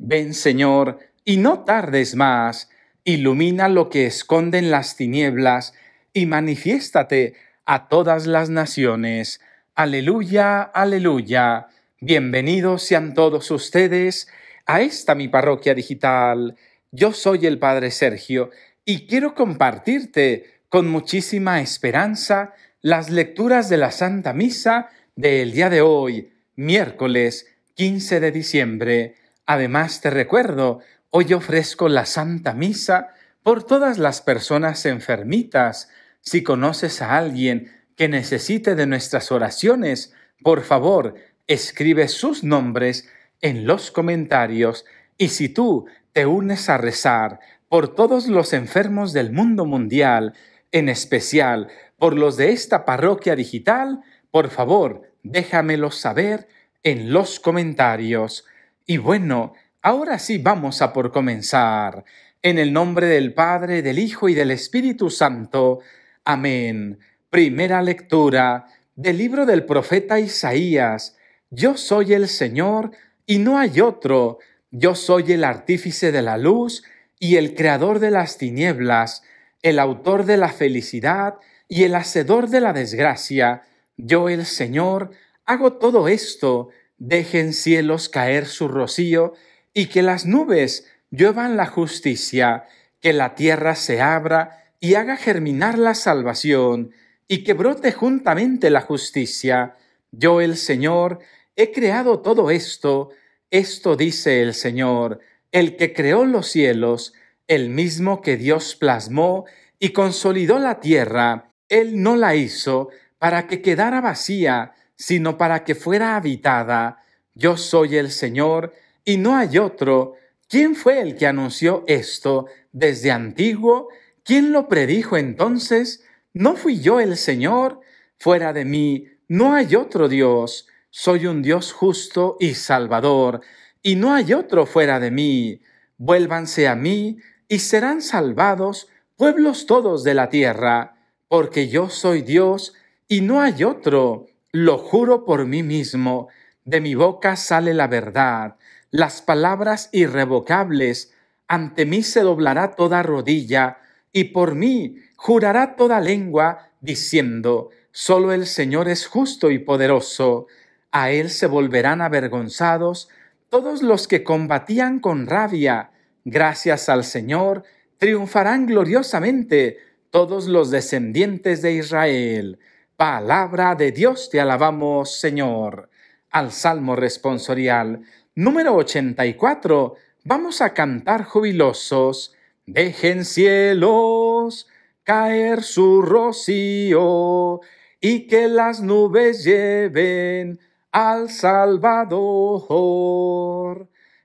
Ven Señor, y no tardes más, ilumina lo que esconden las tinieblas, y manifiéstate a todas las naciones. Aleluya, aleluya. Bienvenidos sean todos ustedes a esta mi parroquia digital. Yo soy el Padre Sergio y quiero compartirte con muchísima esperanza las lecturas de la Santa Misa del día de hoy, miércoles 15 de diciembre. Además te recuerdo, hoy ofrezco la Santa Misa por todas las personas enfermitas. Si conoces a alguien que necesite de nuestras oraciones, por favor, escribe sus nombres en los comentarios y si tú te unes a rezar por todos los enfermos del mundo mundial, en especial por los de esta parroquia digital, por favor, déjamelo saber en los comentarios. Y bueno, ahora sí vamos a por comenzar. En el nombre del Padre, del Hijo y del Espíritu Santo. Amén. Primera lectura del libro del profeta Isaías. Yo soy el Señor y no hay otro. Yo soy el artífice de la luz y el creador de las tinieblas, el autor de la felicidad y el hacedor de la desgracia. Yo el Señor hago todo esto. Dejen cielos caer su rocío y que las nubes lluevan la justicia, que la tierra se abra y haga germinar la salvación, y que brote juntamente la justicia. Yo el Señor he creado todo esto, esto dice el Señor, el que creó los cielos, el mismo que Dios plasmó y consolidó la tierra, Él no la hizo para que quedara vacía, sino para que fuera habitada. Yo soy el Señor y no hay otro. ¿Quién fue el que anunció esto desde antiguo? ¿Quién lo predijo entonces? ¿No fui yo el Señor? Fuera de mí no hay otro Dios. Soy un Dios justo y salvador, y no hay otro fuera de mí. Vuélvanse a mí, y serán salvados pueblos todos de la tierra, porque yo soy Dios, y no hay otro. Lo juro por mí mismo. De mi boca sale la verdad. Las palabras irrevocables. Ante mí se doblará toda rodilla, y por mí jurará toda lengua, diciendo, Solo el Señor es justo y poderoso a él se volverán avergonzados todos los que combatían con rabia. Gracias al Señor, triunfarán gloriosamente todos los descendientes de Israel. Palabra de Dios te alabamos, Señor. Al Salmo responsorial número 84 vamos a cantar jubilosos. Dejen cielos caer su rocío y que las nubes lleven al Salvador.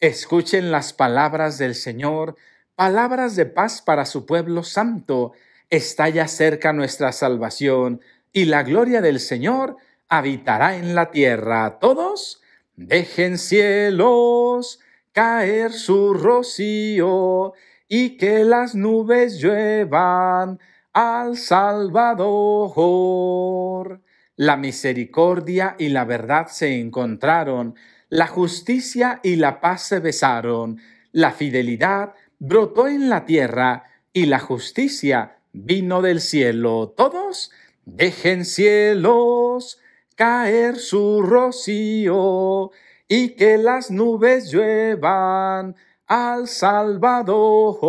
Escuchen las palabras del Señor, palabras de paz para su pueblo santo. Está ya cerca nuestra salvación y la gloria del Señor habitará en la tierra. Todos dejen cielos caer su rocío y que las nubes lluevan al Salvador. La misericordia y la verdad se encontraron, la justicia y la paz se besaron, la fidelidad brotó en la tierra y la justicia vino del cielo. Todos dejen cielos caer su rocío y que las nubes lluevan al Salvador.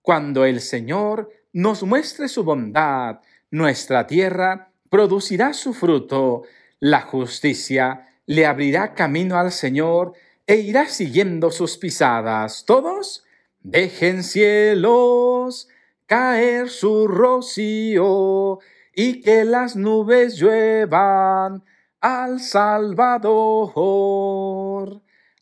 Cuando el Señor nos muestre su bondad, nuestra tierra producirá su fruto, la justicia le abrirá camino al Señor e irá siguiendo sus pisadas. Todos dejen cielos caer su rocío y que las nubes lluevan al Salvador.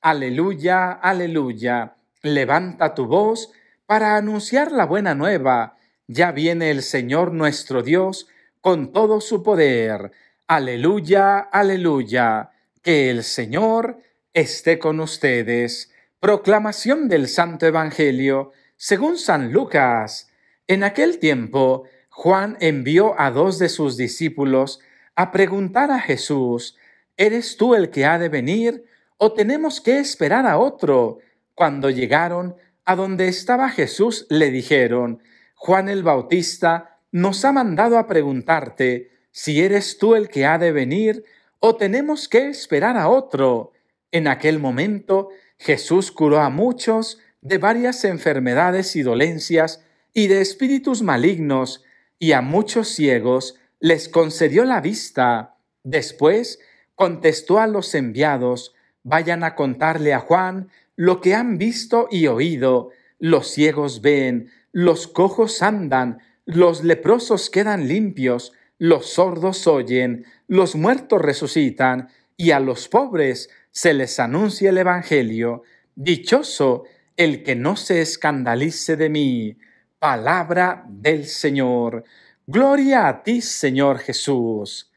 Aleluya, aleluya. Levanta tu voz para anunciar la buena nueva. Ya viene el Señor nuestro Dios con todo su poder. Aleluya, aleluya. Que el Señor esté con ustedes. Proclamación del Santo Evangelio según San Lucas. En aquel tiempo, Juan envió a dos de sus discípulos a preguntar a Jesús, ¿eres tú el que ha de venir o tenemos que esperar a otro? Cuando llegaron a donde estaba Jesús, le dijeron, Juan el Bautista nos ha mandado a preguntarte si eres tú el que ha de venir o tenemos que esperar a otro. En aquel momento Jesús curó a muchos de varias enfermedades y dolencias y de espíritus malignos, y a muchos ciegos les concedió la vista. Después contestó a los enviados, vayan a contarle a Juan lo que han visto y oído. Los ciegos ven, los cojos andan, los leprosos quedan limpios, los sordos oyen, los muertos resucitan, y a los pobres se les anuncia el Evangelio. Dichoso el que no se escandalice de mí. Palabra del Señor. Gloria a ti, Señor Jesús.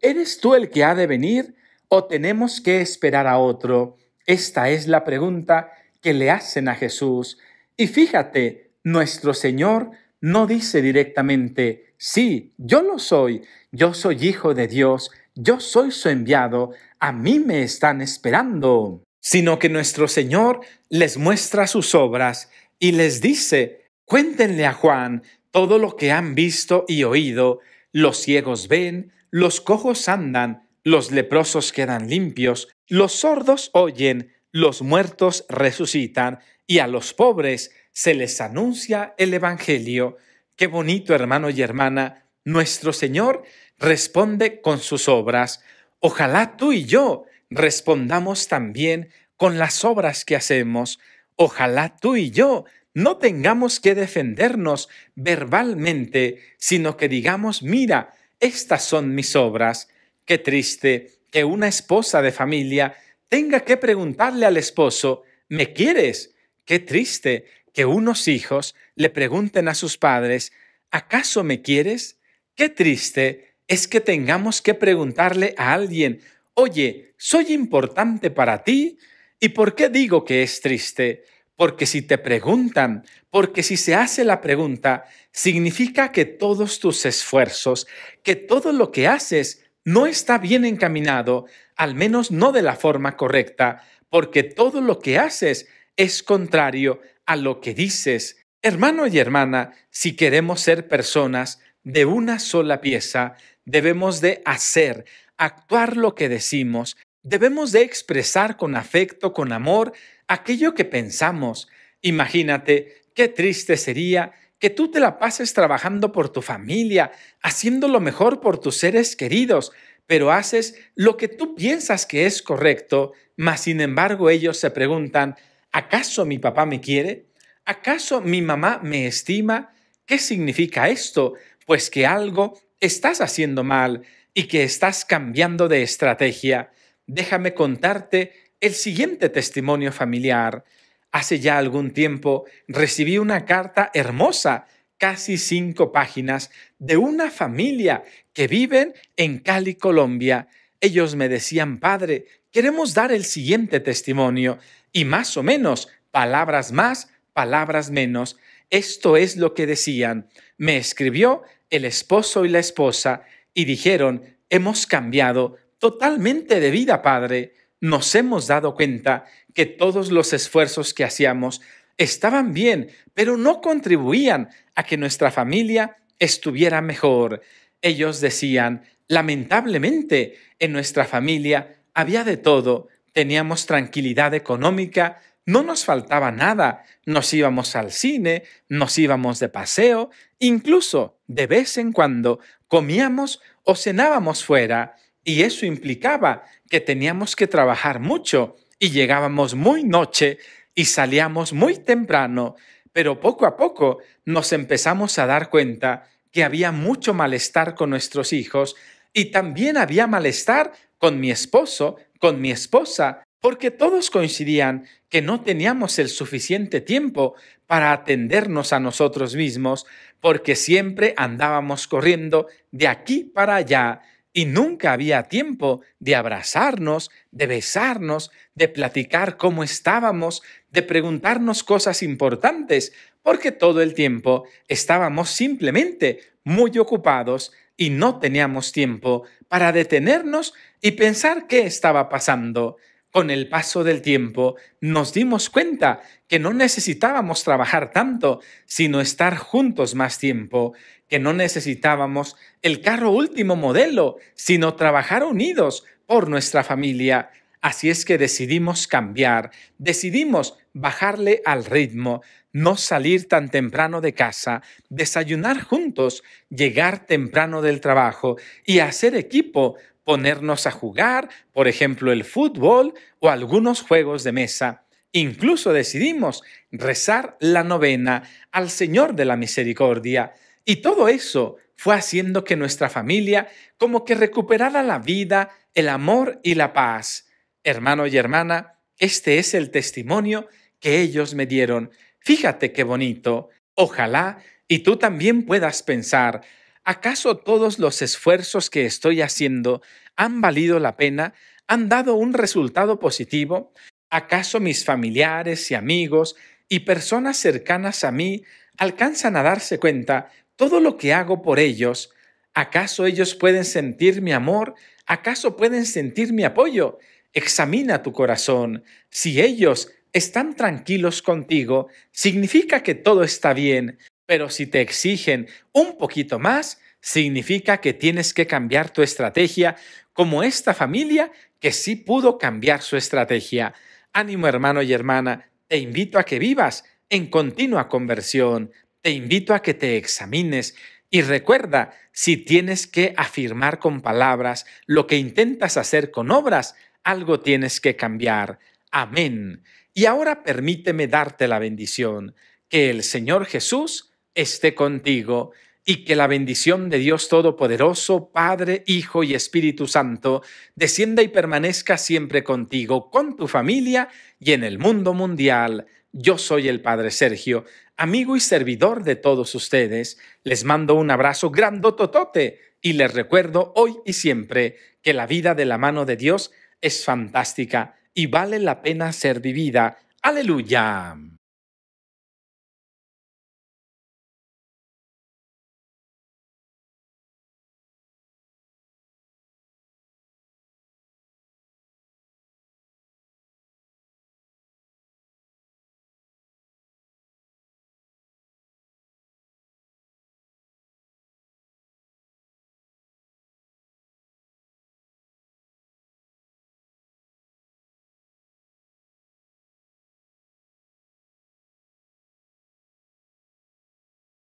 ¿Eres tú el que ha de venir o tenemos que esperar a otro? Esta es la pregunta que le hacen a Jesús. Y fíjate, nuestro Señor no dice directamente, sí, yo lo soy, yo soy hijo de Dios, yo soy su enviado, a mí me están esperando, sino que nuestro Señor les muestra sus obras y les dice, Cuéntenle a Juan todo lo que han visto y oído. Los ciegos ven, los cojos andan, los leprosos quedan limpios, los sordos oyen, los muertos resucitan, y a los pobres se les anuncia el Evangelio. Qué bonito, hermano y hermana. Nuestro Señor responde con sus obras. Ojalá tú y yo respondamos también con las obras que hacemos. Ojalá tú y yo no tengamos que defendernos verbalmente, sino que digamos, mira, estas son mis obras. Qué triste que una esposa de familia tenga que preguntarle al esposo, ¿me quieres? Qué triste que unos hijos le pregunten a sus padres, ¿acaso me quieres? Qué triste es que tengamos que preguntarle a alguien, oye, ¿soy importante para ti? ¿Y por qué digo que es triste? Porque si te preguntan, porque si se hace la pregunta, significa que todos tus esfuerzos, que todo lo que haces no está bien encaminado, al menos no de la forma correcta, porque todo lo que haces es contrario a lo que dices. Hermano y hermana, si queremos ser personas de una sola pieza, debemos de hacer, actuar lo que decimos, debemos de expresar con afecto, con amor, aquello que pensamos. Imagínate qué triste sería que tú te la pases trabajando por tu familia, haciendo lo mejor por tus seres queridos, pero haces lo que tú piensas que es correcto, mas sin embargo ellos se preguntan, ¿acaso mi papá me quiere? ¿Acaso mi mamá me estima? ¿Qué significa esto? Pues que algo estás haciendo mal y que estás cambiando de estrategia. Déjame contarte el siguiente testimonio familiar. Hace ya algún tiempo recibí una carta hermosa, casi cinco páginas, de una familia que viven en Cali, Colombia. Ellos me decían, Padre, queremos dar el siguiente testimonio, y más o menos, palabras más, palabras menos. Esto es lo que decían. Me escribió el esposo y la esposa y dijeron, hemos cambiado totalmente de vida, Padre nos hemos dado cuenta que todos los esfuerzos que hacíamos estaban bien, pero no contribuían a que nuestra familia estuviera mejor. Ellos decían, lamentablemente, en nuestra familia había de todo, teníamos tranquilidad económica, no nos faltaba nada, nos íbamos al cine, nos íbamos de paseo, incluso de vez en cuando comíamos o cenábamos fuera, y eso implicaba que teníamos que trabajar mucho y llegábamos muy noche y salíamos muy temprano, pero poco a poco nos empezamos a dar cuenta que había mucho malestar con nuestros hijos y también había malestar con mi esposo, con mi esposa, porque todos coincidían que no teníamos el suficiente tiempo para atendernos a nosotros mismos, porque siempre andábamos corriendo de aquí para allá y nunca había tiempo de abrazarnos, de besarnos, de platicar cómo estábamos, de preguntarnos cosas importantes, porque todo el tiempo estábamos simplemente muy ocupados y no teníamos tiempo para detenernos y pensar qué estaba pasando. con el paso del tiempo, nos dimos cuenta que no necesitábamos trabajar tanto, sino estar juntos más tiempo, que no necesitábamos el carro último modelo, sino trabajar unidos por nuestra familia. Así es que decidimos cambiar, decidimos bajarle al ritmo, no salir tan temprano de casa, desayunar juntos, llegar temprano del trabajo y hacer equipo ponernos a jugar, por ejemplo, el fútbol o algunos juegos de mesa. Incluso decidimos rezar la novena al Señor de la Misericordia. Y todo eso fue haciendo que nuestra familia como que recuperara la vida, el amor y la paz. Hermano y hermana, este es el testimonio que ellos me dieron. Fíjate qué bonito. Ojalá y tú también puedas pensar, ¿Acaso todos los esfuerzos que estoy haciendo han valido la pena? ¿Han dado un resultado positivo? ¿Acaso mis familiares y amigos y personas cercanas a mí alcanzan a darse cuenta todo lo que hago por ellos? ¿Acaso ellos pueden sentir mi amor? ¿Acaso pueden sentir mi apoyo? Examina tu corazón. Si ellos están tranquilos contigo, significa que todo está bien. Pero si te exigen un poquito más, significa que tienes que cambiar tu estrategia como esta familia que sí pudo cambiar su estrategia. Ánimo hermano y hermana, te invito a que vivas en continua conversión, te invito a que te examines y recuerda, si tienes que afirmar con palabras lo que intentas hacer con obras, algo tienes que cambiar. Amén. Y ahora permíteme darte la bendición. Que el Señor Jesús esté contigo y que la bendición de Dios Todopoderoso, Padre, Hijo y Espíritu Santo, descienda y permanezca siempre contigo, con tu familia y en el mundo mundial. Yo soy el Padre Sergio, amigo y servidor de todos ustedes. Les mando un abrazo grandototote y les recuerdo hoy y siempre que la vida de la mano de Dios es fantástica y vale la pena ser vivida. Aleluya.